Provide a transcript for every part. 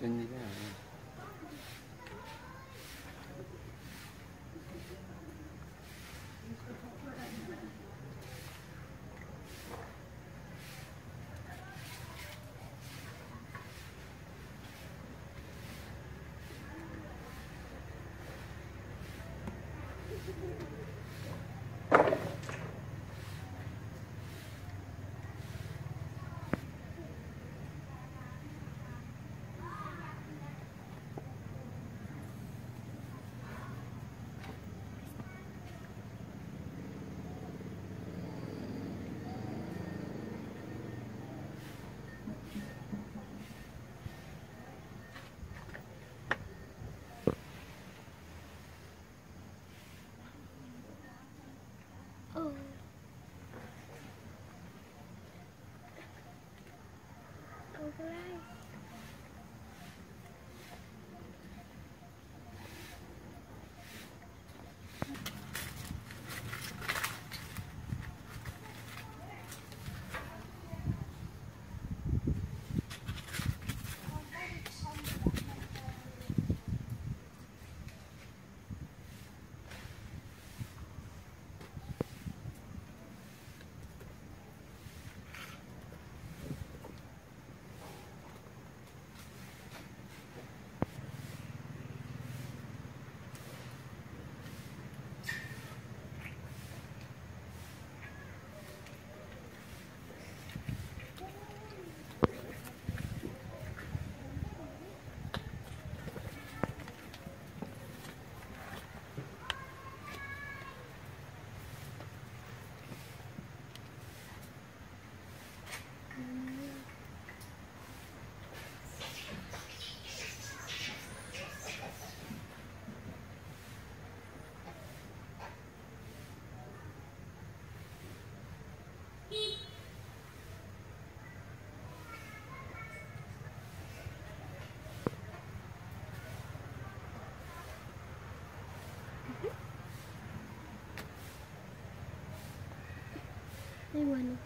ចេញ Đây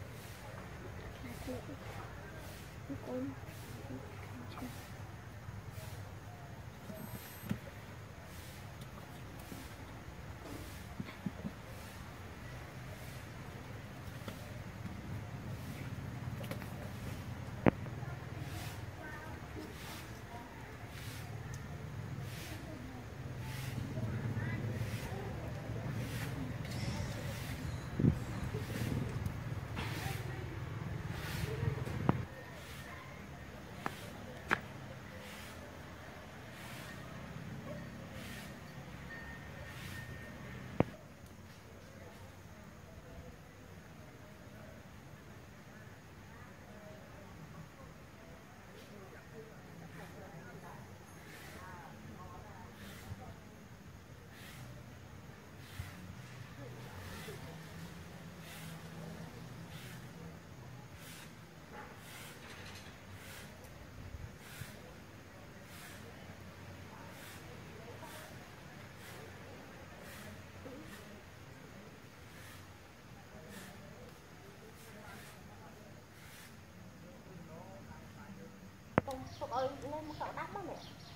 quên Con Không, không ơi, lên một cậu đắp đó mẹ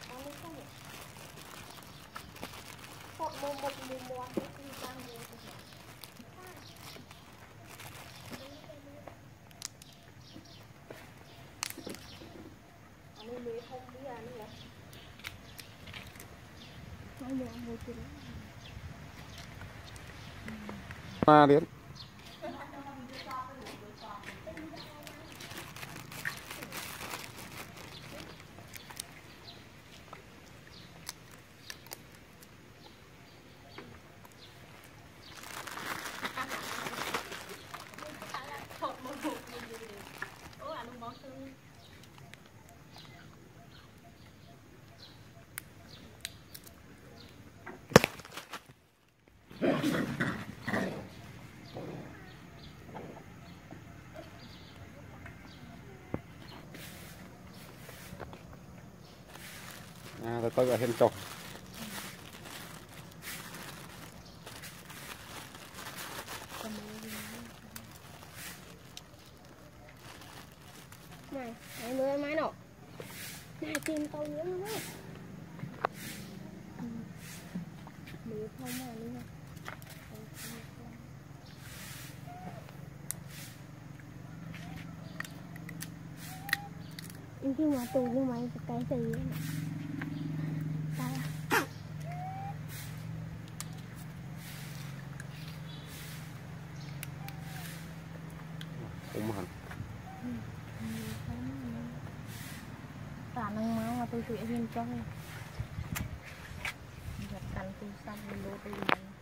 Đang đi không mẹ Một mùa một mùa mùa Cái gì đang đi không mẹ Anh đi lùi không biết anh nữa Không được, một chuyện មកទៀត à, rồi coi gọi hiện trục này em mới máy nổ này tìm tàu nhiễm luôn đấy mình không mà luôn nhưng mà tù nhưng mà cái gì ជួយរៀងចឹងចាប់កាន់ទូសាប់លូតទៅ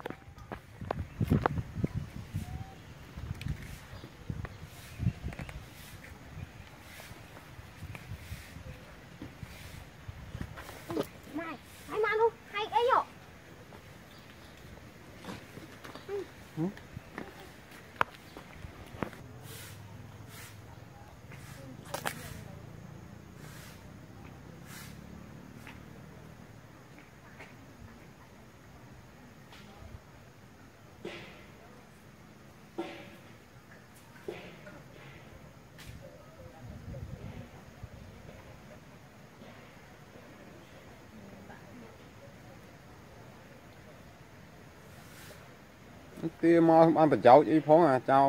ទីមកបានតចោចអីផងអាចោ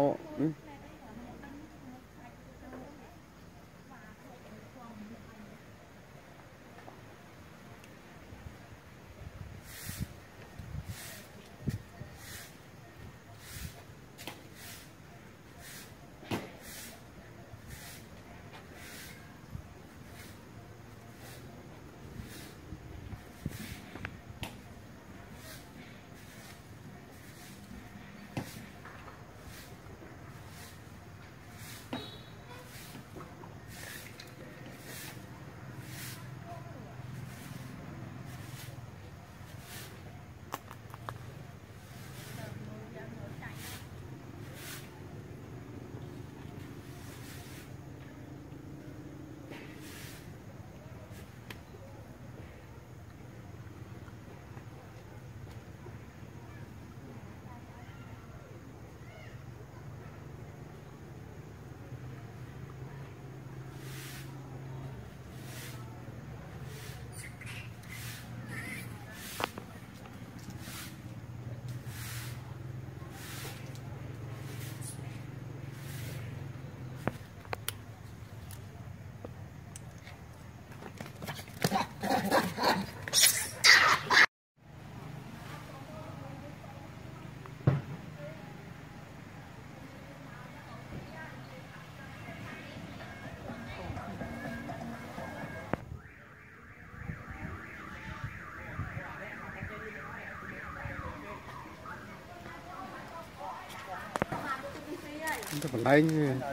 ទៅកន្លែង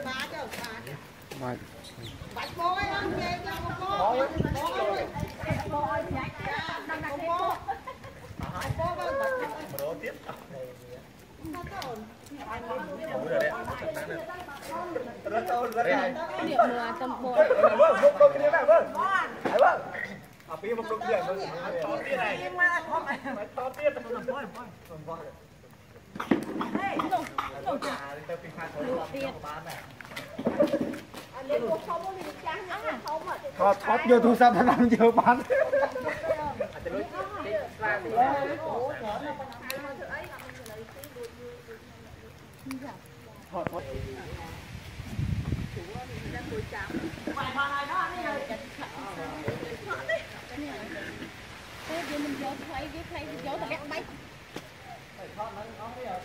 បាទបាច់បងអើយនិយាយចាំបងបងអើយបងអើយប្រាច់ដល់ដាក់គេអត់បងបងបាច់ប្រទៀតអត់ទេបាទអូនបាយមកទៅទៅទៅនេះមើលតំបងមើលមុខដូចគ្នាដែរមើលហើយមើលអាពីមកដូចគ្នាមើលតតទៀតហើយមកតតទៀតបងបងបងបងហេនោះ ទៅពីខាងខ្លួនអត់ទៀតបានដែរអាលេខធំនេះចាស់ណាស់ធំអត់ថតថតយកទូរស័ព្ទទៅតាមយកបានអត់ទៅលុយទីខ្លាំងទៅអូច្រើនណាស់ប៉ុន្តែមកធ្វើអីដល់មិនលើទីដូចយូរថតថតជួនេះតែគួយចាំបាយបានហើយណោះនេះហើយចាក់ខាក់នេះទៅយើងមិនយកໄຂវាໄຂយកតម្លាក់បាច់ថតហ្នឹងអស់ទេអត់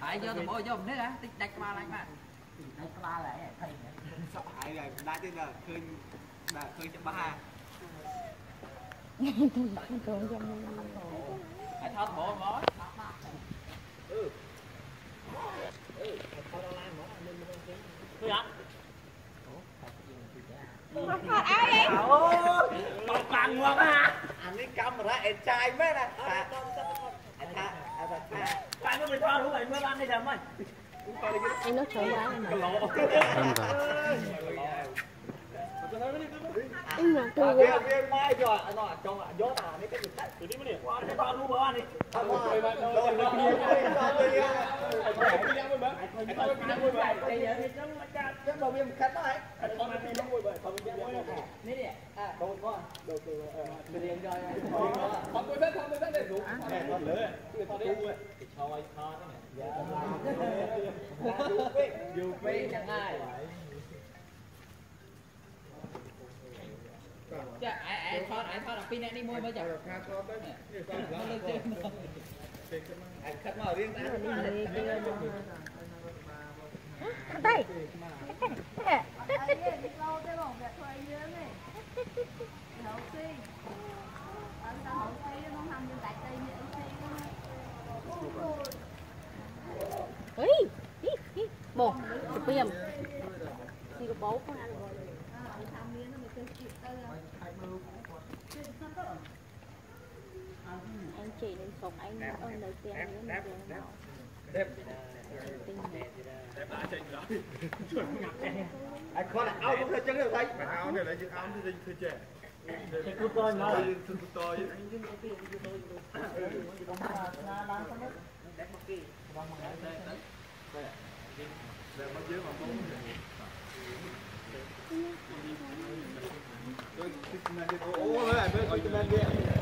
Tại vô tụi bôi vô mình thế tích đạch qua lại mà. Đạch qua lại thầy. Ai rồi, đã chứ là khơi là khơi chấm ba. Ai thót bộ bó. Thôi ạ. Thật bằng ngoan ha. Anh đi camera em trai mấy nè nói trời quá mà. Em rồi. Anh mà tôi kia mai rồi, anh nói cho anh gió tà mấy cái gì đấy. Từ đi mới đi. Qua cái thoa đủ bữa anh đi. Thôi rồi, rồi, rồi, Chứ riêng ta. Đây. Ý, ý, ý. Bồ, chụp phim. Đi có bố con ăn rồi. Anh chị nên phục anh ơn lời tiền nếu mà tiền nào. Tình này. Anh con là áo cũng thấy chân đều thấy. áo này là những áo thì thôi trẻ. Cái cút coi nó. thực to chứ ô với lại với ở trên bên kia Làm ăn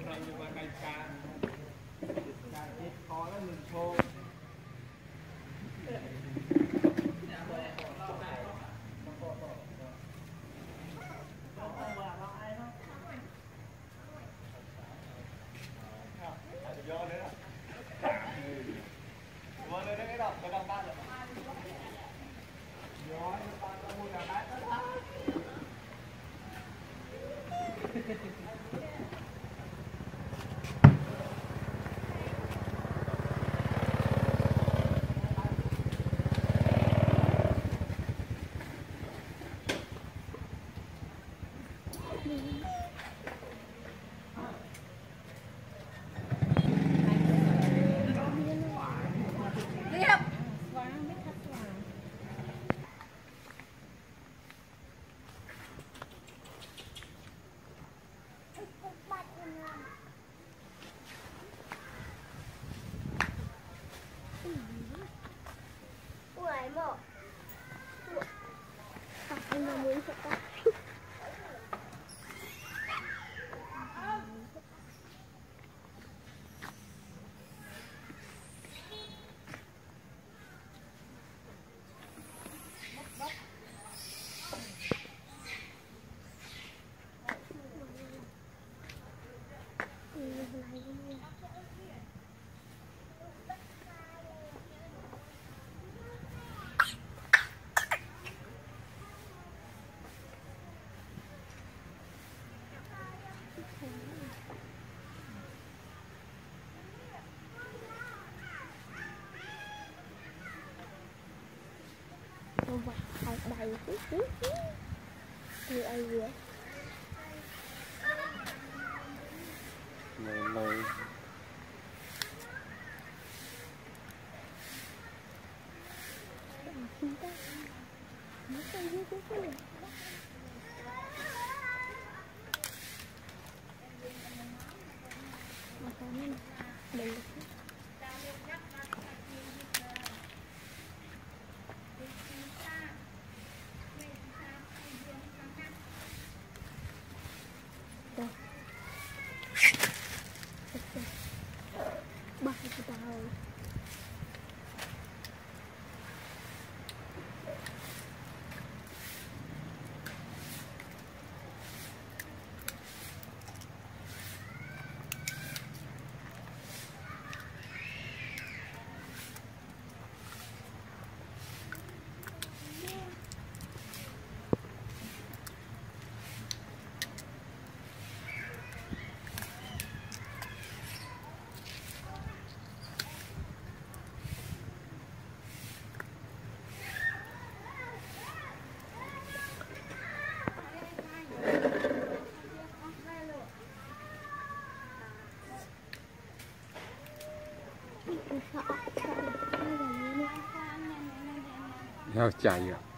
Gracias. ខោដៃធ្វើអីវានៅនៅមកទៅយូរទៅមកតាមនេះដល់ có nên mình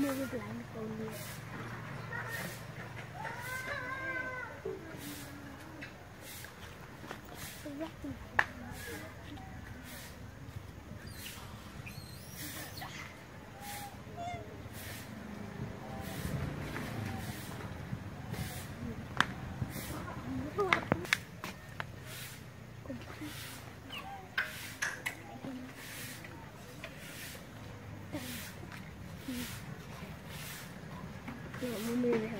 never blind. Chạy à mua cái